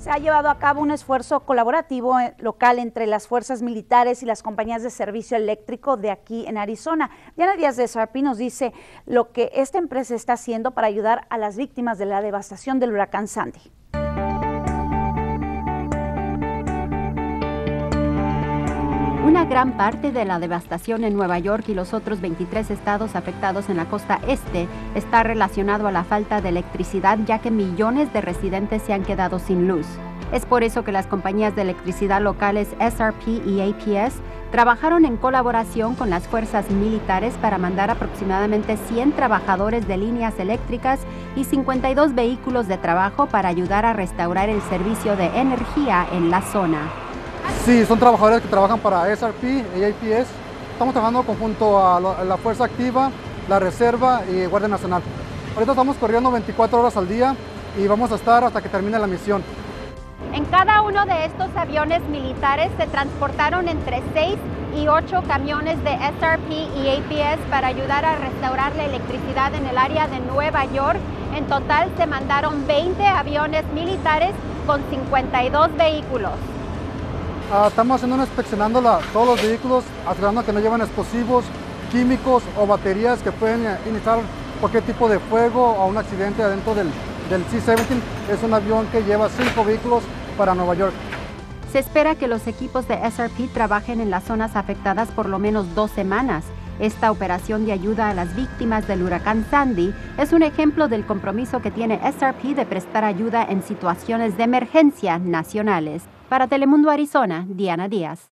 Se ha llevado a cabo un esfuerzo colaborativo eh, local entre las fuerzas militares y las compañías de servicio eléctrico de aquí en Arizona. Diana Díaz de Sarpi nos dice lo que esta empresa está haciendo para ayudar a las víctimas de la devastación del huracán Sandy. Una gran parte de la devastación en Nueva York y los otros 23 estados afectados en la costa este está relacionado a la falta de electricidad ya que millones de residentes se han quedado sin luz. Es por eso que las compañías de electricidad locales SRP y APS trabajaron en colaboración con las fuerzas militares para mandar aproximadamente 100 trabajadores de líneas eléctricas y 52 vehículos de trabajo para ayudar a restaurar el servicio de energía en la zona. Sí, son trabajadores que trabajan para SRP y APS. Estamos trabajando conjunto a la Fuerza Activa, la Reserva y Guardia Nacional. Ahorita estamos corriendo 24 horas al día y vamos a estar hasta que termine la misión. En cada uno de estos aviones militares se transportaron entre 6 y 8 camiones de SRP y APS para ayudar a restaurar la electricidad en el área de Nueva York. En total se mandaron 20 aviones militares con 52 vehículos. Ah, estamos haciendo inspeccionando todos los vehículos, asegurando que no llevan explosivos, químicos o baterías que pueden eh, iniciar cualquier tipo de fuego o un accidente adentro del, del C-17. Es un avión que lleva cinco vehículos para Nueva York. Se espera que los equipos de SRP trabajen en las zonas afectadas por lo menos dos semanas. Esta operación de ayuda a las víctimas del huracán Sandy es un ejemplo del compromiso que tiene SRP de prestar ayuda en situaciones de emergencia nacionales. Para Telemundo Arizona, Diana Díaz.